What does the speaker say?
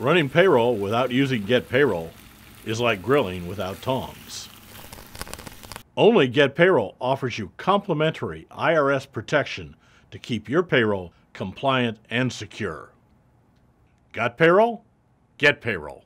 Running payroll without using GetPayroll is like grilling without tongs. Only GetPayroll offers you complimentary IRS protection to keep your payroll compliant and secure. Got payroll? Get payroll.